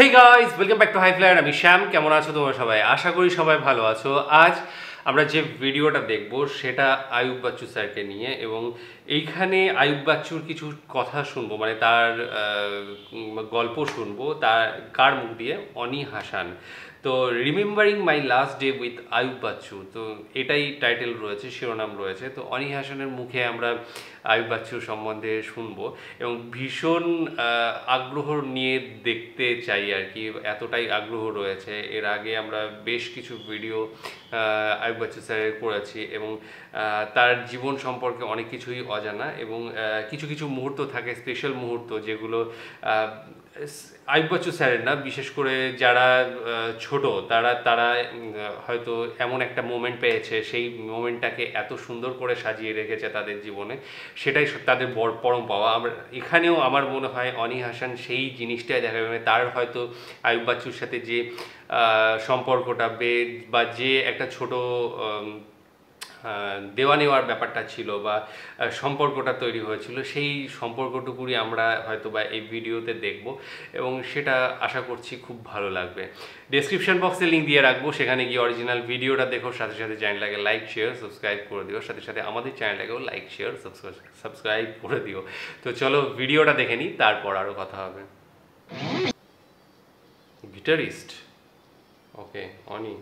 Hey guys welcome back to High Flyer আমি শ্যাম কেমন আছো তোমরা সবাই? আশা করি সবাই ভালো আছো। আজ আমরা যে ভিডিওটা দেখব সেটা আয়ুব বাচ্চু স্যারকে নিয়ে এবং এইখানে আয়ুব বাচ্চুর কিছু কথা শুনব মানে তার গল্প শুনব, তার, কার মুখ দিয়ে অনি হাসান তো remembering my last day with Ayub Bachchu তো এটাই টাইটেল রয়েছে, শিরোনাম রয়েছে। তো অনি হাসানের মুখে আমরা আয়ুব বাচ্চুর সম্বন্ধে শুনব এবং ভীষণ আগ্রহ নিয়ে দেখতে চাই আর কি, এতটাই আগ্রহ রয়েছে। এর আগে আমরা বেশ কিছু ভিডিও আয়ুব বাচ্চু স্যারের করেছি এবং তার জীবন সম্পর্কে অনেক কিছুই অজানা এবং কিছু কিছু মুহূর্ত থাকে স্পেশাল মুহূর্ত যেগুলো আয়ুব বাচ্চু স্যারের না, বিশেষ করে যারা ছোট, তারা তারা হয়তো এমন একটা মোমেন্ট পেয়েছে, সেই মোমেন্টটাকে এত সুন্দর করে সাজিয়ে রেখেছে তাদের জীবনে, সেটাই তাদের বড়, পরম পাওয়া। আমরা, এখানেও আমার মনে হয় অনি হাসান সেই জিনিসটাই দেখা যাবে তার হয়তো আয়ুব বাচ্চুর সাথে যে সম্পর্কটা, বে, বা যে একটা ছোট দেওয়া নেওয়ার ব্যাপারটা ছিল বা সম্পর্কটা তৈরি হয়েছিল, সেই সম্পর্কটুকুই আমরা হয়তো বা এই ভিডিওতে দেখব এবং সেটা আশা করছি খুব ভালো লাগবে। ডেসক্রিপশন বক্সে লিঙ্ক দিয়ে রাখব, সেখানে গিয়ে অরিজিনাল ভিডিওটা দেখো, সাথে সাথে চ্যানেলটাকে লাইক শেয়ার সাবস্ক্রাইব করে দিও, সাথে সাথে আমাদের চ্যানেলটাকেও লাইক শেয়ার সাবস্ক্রাইব করে দিও। তো চলো ভিডিওটা দেখে নিই, তারপর আরও কথা হবে। Guitarist okay Oni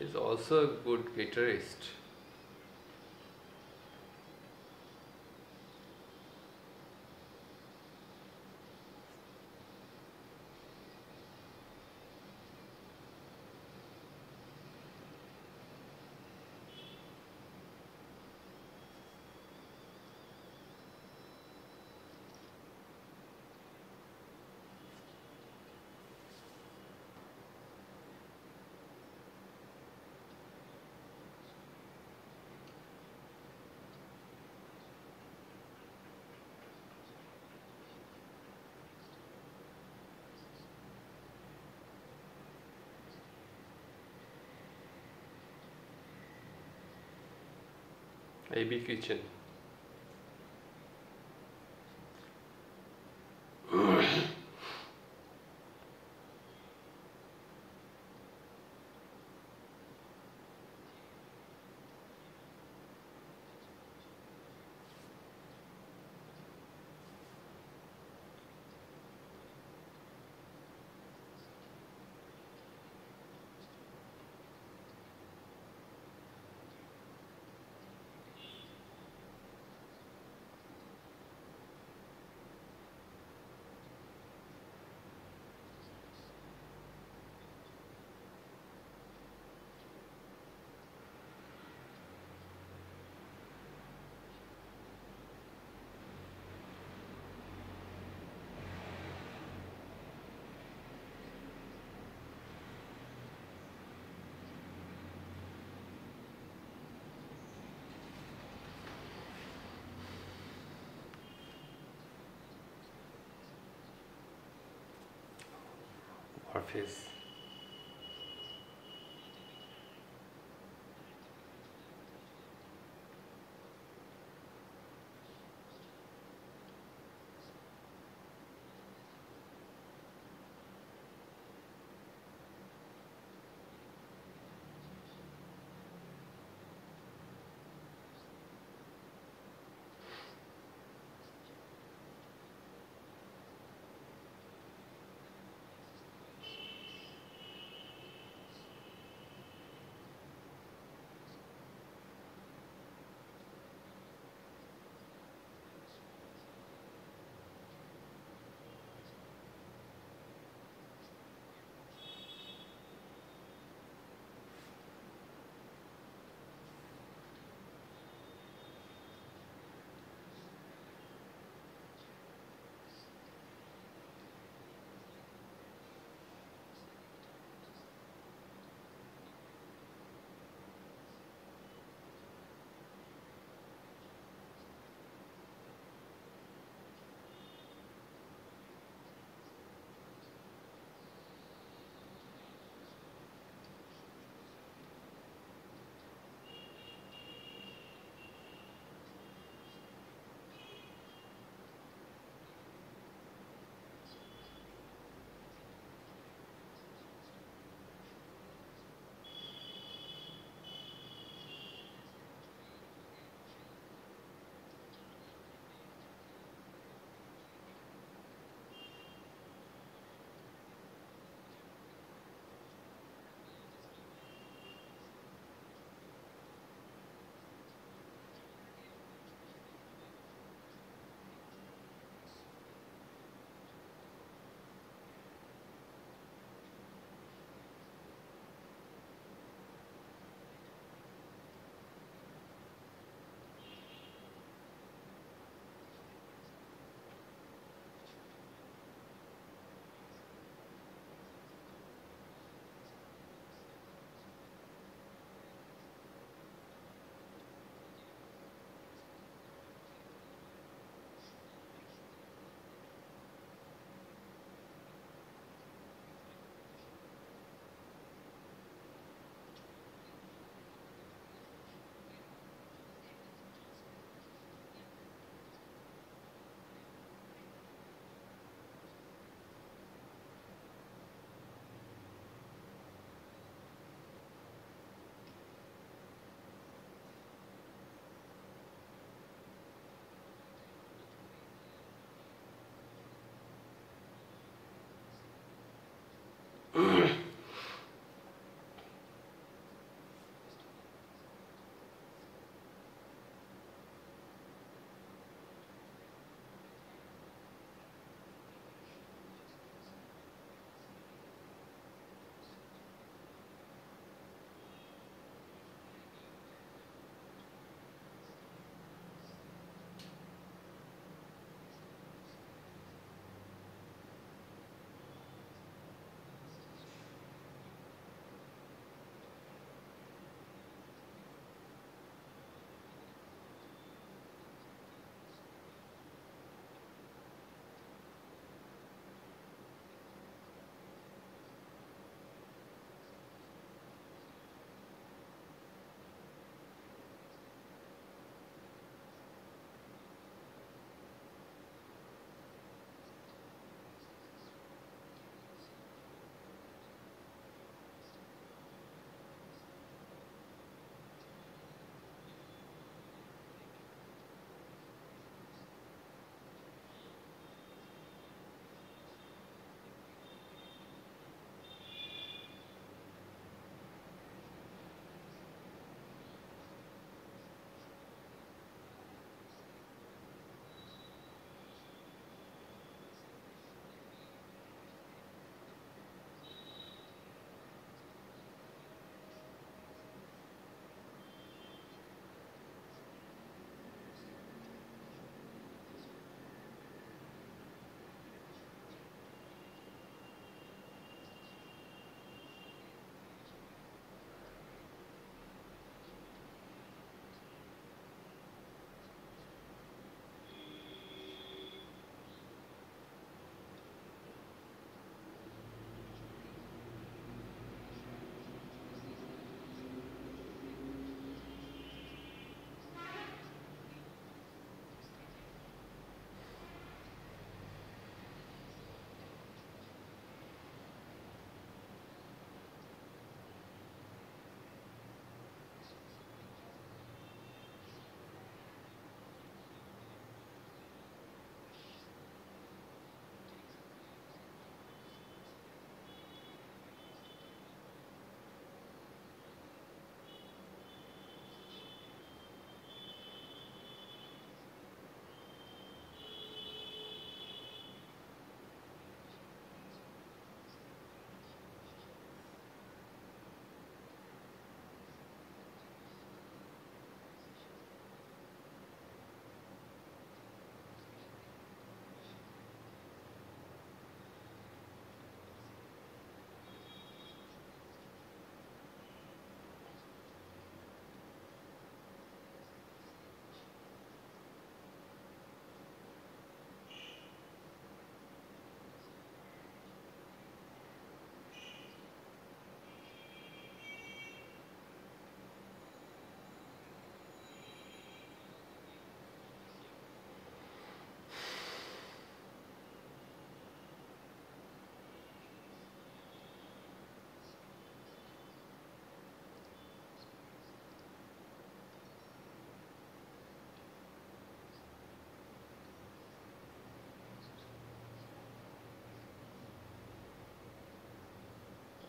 is also a good guitarist. Maybe kitchen. office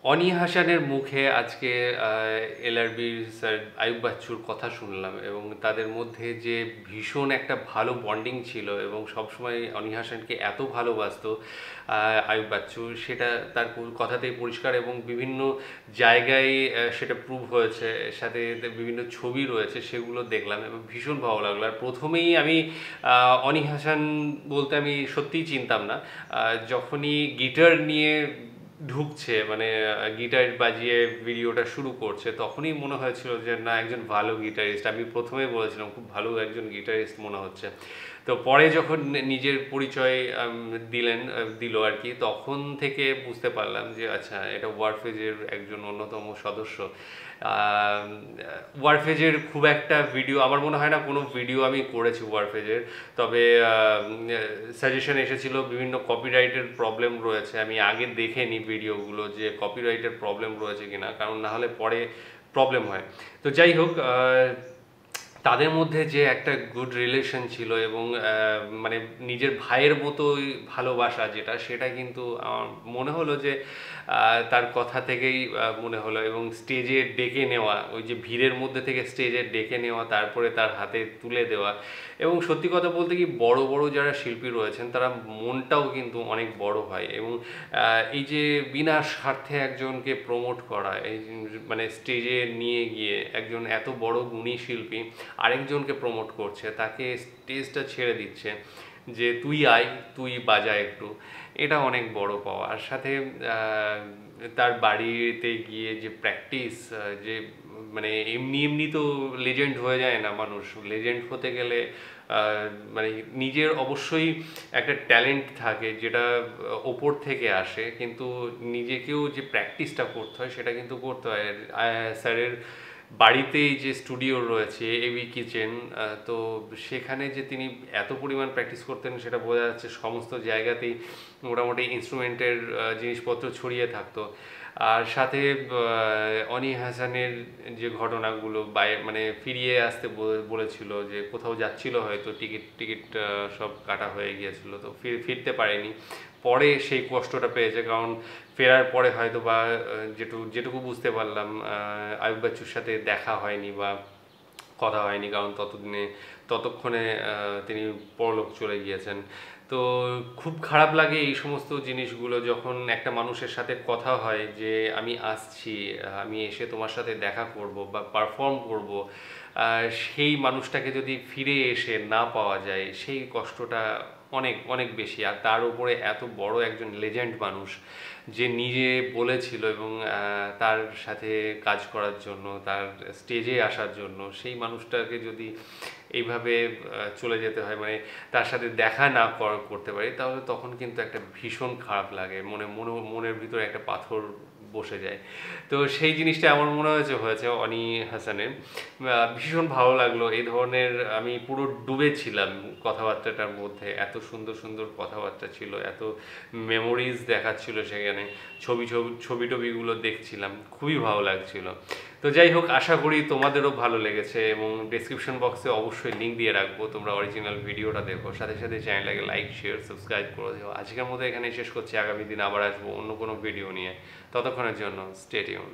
Oni হাসানের মুখে আজকে এলআরবি স্যার আয়ুব বাচ্চুর কথা শুনলাম এবং তাদের মধ্যে যে ভীষণ একটা ভালো বন্ডিং ছিল এবং সবসময় অনি হাসানকে এত ভালোবাসতো আয়ুব বাচ্চু, সেটা তার কথাতেই পরিষ্কার এবং বিভিন্ন জায়গায় সেটা প্রুভ হয়েছে, সাথে বিভিন্ন ছবি রয়েছে, সেগুলো দেখলাম এবং ভীষণ ভালো লাগল। আর প্রথমেই আমি অনি হাসান বলতে আমি সত্যিই চিনতাম না। যখনই গিটার নিয়ে ঢুকছে মানে গিটার বাজিয়ে ভিডিওটা শুরু করছে, তখনই মনে হয়েছিল যে, না, একজন ভালো গিটারিস্ট। আমি প্রথমেই বলেছিলাম, খুব ভালো একজন গিটারিস্ট মনে হচ্ছে। তো পরে যখন নিজের পরিচয় দিলেন দিল আর কি, তখন থেকে বুঝতে পারলাম যে আচ্ছা এটা ওয়ারফেজের একজন অন্যতম সদস্য। ওয়ারফেজের খুব একটা ভিডিও আমার মনে হয় না কোনো ভিডিও আমি করেছি ওয়ারফেজের তবে সাজেশন এসেছিল বিভিন্ন কপিরাইটের প্রবলেম রয়েছে। আমি আগে দেখে নিই ভিডিওগুলো যে কপিরাইটের প্রবলেম রয়েছে কিনা, কারণ না হলে পরে প্রবলেম হয়। তো যাই হোক তাদের মধ্যে যে একটা গুড রিলেশন ছিল এবং মানে নিজের ভাইয়ের মতোই ভালোবাসা যেটা, সেটা কিন্তু আমার মনে হলো যে তার কথা থেকেই মনে হলো এবং স্টেজে ডেকে নেওয়া, ওই যে ভিড়ের মধ্যে থেকে স্টেজে ডেকে নেওয়া, তারপরে তার হাতে তুলে দেওয়া এবং সত্যি কথা বলতে কি বড় বড় যারা শিল্পী রয়েছেন, তারা মনটাও কিন্তু অনেক বড় হয় এবং এই যে বিনা স্বার্থে একজনকে প্রমোট করা, এই মানে স্টেজে নিয়ে গিয়ে একজন এত বড় গুণী শিল্পী আরেকজনকে প্রমোট করছে, তাকে স্টেজটা ছেড়ে দিচ্ছে যে তুই আয়, তুই বাজা একটু। এটা অনেক বড় পাওয়া। আর সাথে তার বাড়িতে গিয়ে যে প্র্যাকটিস যে মানে এমনি এমনি তো লেজেন্ড হয়ে যায় না মানুষ। লেজেন্ড হতে গেলে মানে নিজের অবশ্যই একটা ট্যালেন্ট থাকে যেটা ওপর থেকে আসে। কিন্তু নিজেকেও যে প্র্যাকটিসটা করতে হয়, সেটা কিন্তু করতে হয়। স্যারের বাড়িতেই যে স্টুডিও রয়েছে এবি কিচেন তো সেখানে যে তিনি এত পরিমাণ প্র্যাকটিস করতেন সেটা বোঝা যাচ্ছে সমস্ত জায়গাতেই মোটামুটি ইনস্ট্রুমেন্টের জিনিসপত্র ছড়িয়ে থাকতো। আর সাথে অনি হাসানের যে ঘটনাগুলো বাই মানে ফিরিয়ে আসতে বলে- বলেছিল যে কোথাও যাচ্ছিল হয়তো, টিকিট টিকিট সব কাটা হয়ে গিয়েছিল, তো ফির- ফিরতে পারেনি। পরে সেই কষ্টটা পেয়েছে, কারণ ফেরার পরে হয়তো বা যেটুকু যেটুকু বুঝতে পারলাম আয়ুব বাচ্চুর সাথে দেখা হয়নি বা কথা হয়নি, কারণ ততদিনে, ততক্ষণে তিনি পরলোক চলে গিয়েছেন। তো খুব খারাপ লাগে এই সমস্ত জিনিসগুলো যখন একটা মানুষের সাথে কথা হয় যে, আমি আসছি, আমি এসে তোমার সাথে দেখা করব বা পারফর্ম করব। সেই মানুষটাকে যদি ফিরে এসে না পাওয়া যায়, সেই কষ্টটা অনেক অনেক বেশি। আর তার উপরে এত বড় একজন লেজেন্ড মানুষ, যে নিজে বলেছিল এবং তার সাথে কাজ করার জন্য, তার স্টেজে আসার জন্য, সেই মানুষটাকে যদি এইভাবে চলে যেতে হয় মানে তার সাথে দেখা না করতে পারি, তাহলে তখন কিন্তু একটা ভীষণ খারাপ লাগে। মনে মনে, মনের ভিতরে একটা পাথর বসে যায়। তো সেই জিনিসটা আমার মনে হয়েছে হয়েছে অনি হাসানের। ভীষণ ভালো লাগল। এই ধরনের আমি পুরো ডুবেছিলাম কথাবার্তাটার মধ্যে। এত সুন্দর সুন্দর কথাবার্তা ছিল, এত মেমোরিজ দেখাচ্ছিল সেখানে। ছবি ছবি ছবি টবিগুলো দেখছিলাম। খুবই ভালো লাগছিল। তো যাই হোক, আশা করি তোমাদেরও ভালো লেগেছে এবং ডিসক্রিপশন বক্সে অবশ্যই লিঙ্ক দিয়ে রাখব। তোমরা অরিজিনাল ভিডিওটা দেখো, সাথে সাথে চ্যানেলটাকে লাইক শেয়ার সাবস্ক্রাইব করে দিও। আজকের মতো এখানে শেষ করছি। আগামী দিন আবার আসব অন্য কোনো ভিডিও নিয়ে। ততক্ষণের জন্য স্টেটিউন